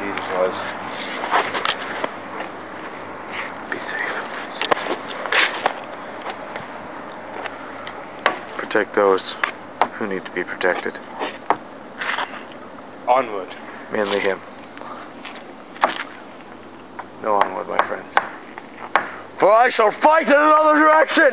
indeed it was. Be safe. Be safe. Protect those who need to be protected. Onward. Mainly him. No onward, my friends. For I shall fight in another direction!